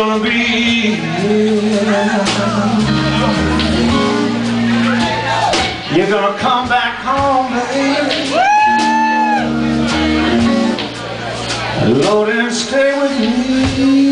gonna be You're gonna come back home, baby? Lord, and stay with me.